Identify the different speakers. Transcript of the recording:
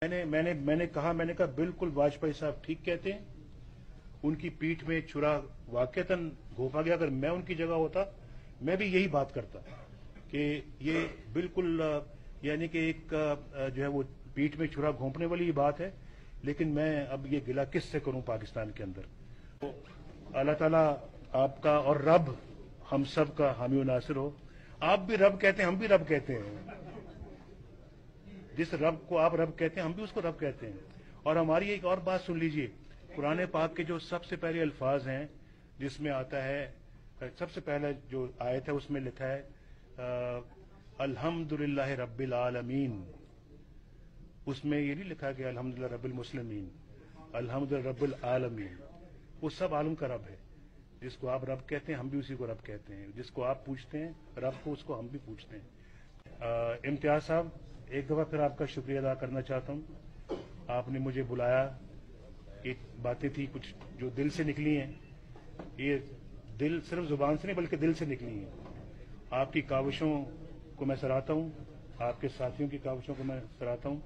Speaker 1: میں نے میں نے میں نے کہا میں نے کہا بالکل واجپئی صاحب ٹھیک کہتے ہیں۔ ان کی پیٹھ میں چھرا واقعتاً گھوپا گیا۔ اگر میں ان کی جگہ ہوتا، میں بھی یہی بات کرتا کہ یہ بالکل یعنی کہ ایک، جو ہے وہ پیٹھ میں چھرا گھونپنے والی ہی بات ہے۔ لیکن میں اب یہ گلا کس سے کروں پاکستان کے اندر؟ تو اللہ تعالیٰ آپ کا اور رب ہم سب کا حامی و ناصر ہو۔ آپ بھی رب کہتے ہیں، ہم بھی رب کہتے ہیں۔ جس رب کو آپ رب کہتے ہیں، ہم بھی اس کو رب کہتے ہیں۔ اور ہماری ایک اور بات سن لیجیے۔ قرآن پاک کے جو سب سے پہلے الفاظ ہیں، جس میں آتا ہے، سب سے پہلا جو آیت ہے، اس میں لکھا ہے الحمد للہ رب العالمین۔ اس میں یہ نہیں لکھا کہ الحمد رب المسلمین الحمد رب العالمین۔ وہ سب عالم کا رب ہے۔ جس کو آپ رب کہتے ہیں، ہم بھی اسی کو رب کہتے ہیں۔ جس کو آپ پوچھتے ہیں، رب کو اس کو ہم بھی پوچھتے ہیں۔ امتیاز صاحب ایک دفعہ پھر آپ کا شکریہ ادا کرنا چاہتا ہوں۔ آپ نے مجھے بلایا۔ ایک باتیں تھی کچھ جو دل سے نکلی ہیں۔ یہ دل صرف زبان سے نہیں، بلکہ دل سے نکلی ہیں۔ آپ کی کاوشوں کو میں سراہتا ہوں۔ آپ کے ساتھیوں کی کاوشوں کو میں سراہتا ہوں۔